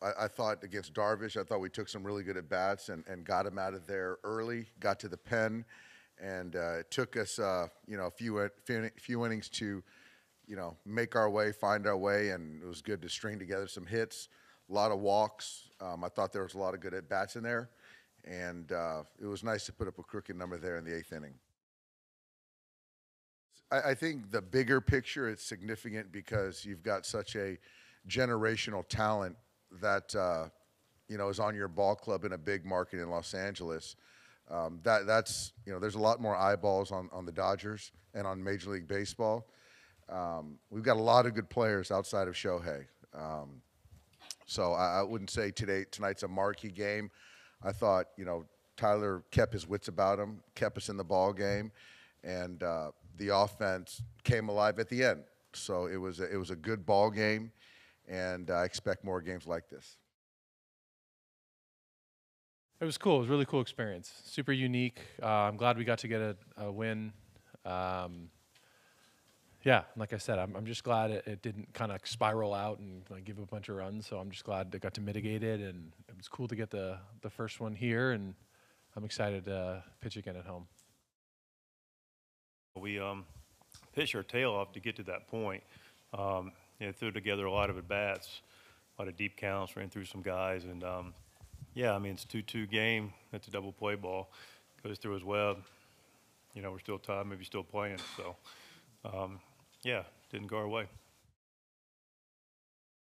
I, I thought against Darvish, I thought we took some really good at bats and, and got him out of there early. Got to the pen, and uh, it took us, uh, you know, a few uh, few few innings to, you know, make our way, find our way, and it was good to string together some hits, a lot of walks. Um, I thought there was a lot of good at bats in there, and uh, it was nice to put up a crooked number there in the eighth inning. I, I think the bigger picture it's significant because you've got such a generational talent that uh, you know is on your ball club in a big market in Los Angeles. Um, that that's you know there's a lot more eyeballs on on the Dodgers and on Major League Baseball. Um, we've got a lot of good players outside of Shohei. Um, so I, I wouldn't say today tonight's a marquee game. I thought you know Tyler kept his wits about him, kept us in the ball game, and uh, the offense came alive at the end. So it was a, it was a good ball game, and I expect more games like this. It was cool. It was a really cool experience. Super unique. Uh, I'm glad we got to get a, a win. Um, yeah, like I said, I'm, I'm just glad it, it didn't kind of spiral out and like, give a bunch of runs. So I'm just glad they got to mitigate it, and it was cool to get the the first one here. And I'm excited to pitch again at home. We um, pitched our tail off to get to that point. Um, you know, threw together a lot of at bats, a lot of deep counts, ran through some guys, and um, yeah, I mean it's two-two game. It's a double play ball, goes through his web. You know, we're still tied, maybe still playing. So, um, yeah, didn't go our way.